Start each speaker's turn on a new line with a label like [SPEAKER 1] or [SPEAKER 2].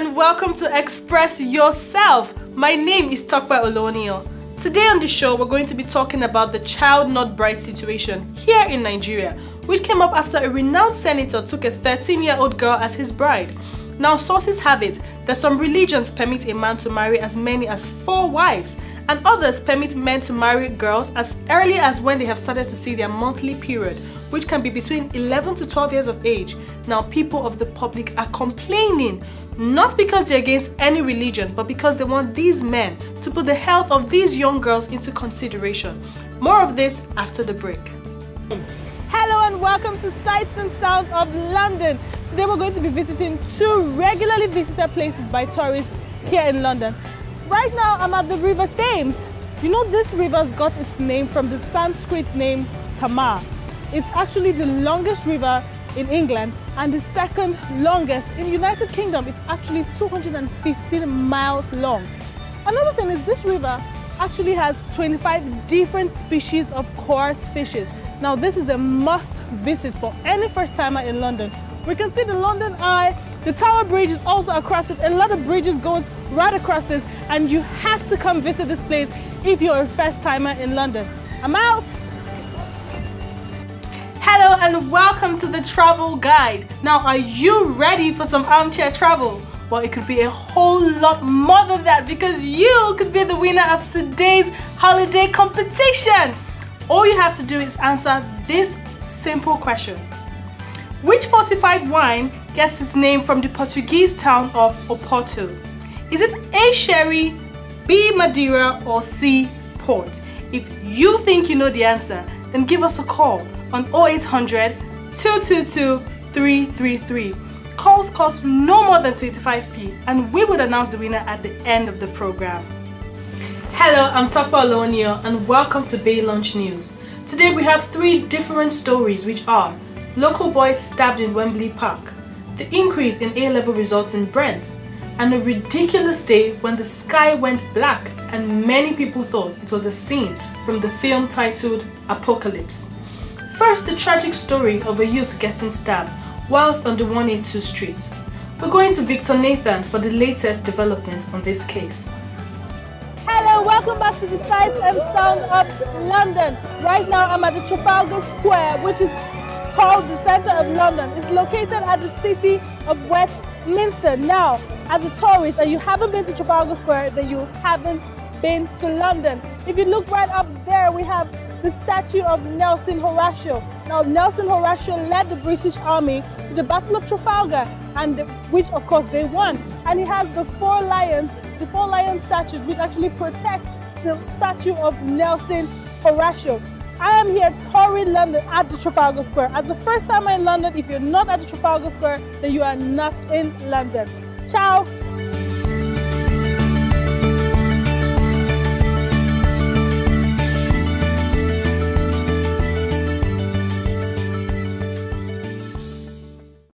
[SPEAKER 1] and welcome to Express Yourself. My name is Tokpa Olonio. Today on the show, we're going to be talking about the child not bride situation here in Nigeria, which came up after a renowned senator took a 13 year old girl as his bride. Now, sources have it that some religions permit a man to marry as many as four wives, and others permit men to marry girls as early as when they have started to see their monthly period, which can be between 11 to 12 years of age. Now, people of the public are complaining, not because they're against any religion, but because they want these men to put the health of these young girls into consideration. More of this after the break. Hello and welcome to Sights and Sounds of London. Today we're going to be visiting two regularly visited places by tourists here in London. Right now I'm at the River Thames. You know this river's got its name from the Sanskrit name Tamar. It's actually the longest river in England and the second longest in the United Kingdom. It's actually 215 miles long. Another thing is this river actually has 25 different species of coarse fishes. Now this is a must visit for any first timer in London. We can see the London Eye, the Tower Bridge is also across it. A lot of bridges goes right across this and you have to come visit this place if you're a first timer in London. I'm out! Hello and welcome to the travel guide. Now are you ready for some armchair travel? Well, it could be a whole lot more than that because you could be the winner of today's holiday competition. All you have to do is answer this simple question. Which fortified wine gets its name from the Portuguese town of Oporto? Is it A. Sherry, B. Madeira or C. Port? If you think you know the answer, then give us a call on 0800 222 333. Calls cost no more than 25p and we would announce the winner at the end of the program. Hello, I'm Tokpa Olonio and welcome to Bay Launch News. Today we have three different stories which are Local boys stabbed in Wembley Park, the increase in A-level results in Brent, and a ridiculous day when the sky went black and many people thought it was a scene from the film titled Apocalypse. First, the tragic story of a youth getting stabbed whilst on the 182 street. We're going to Victor Nathan for the latest development on this case.
[SPEAKER 2] Hello, welcome back to the Sights and Sound of London. Right now I'm at the Trafalgar Square, which is called the Centre of London. It's located at the city of Westminster. Now, as a tourist and you haven't been to Trafalgar Square, then you haven't been to London. If you look right up there, we have the statue of Nelson Horatio. Now, Nelson Horatio led the British Army to the Battle of Trafalgar, and which of course they won. And he has the four lions, the four lion statues, which actually protect the statue of Nelson Horatio. I am here touring London at the Trafalgar Square. As the first time in London, if you're not at the Trafalgar Square, then you are not in London. Ciao!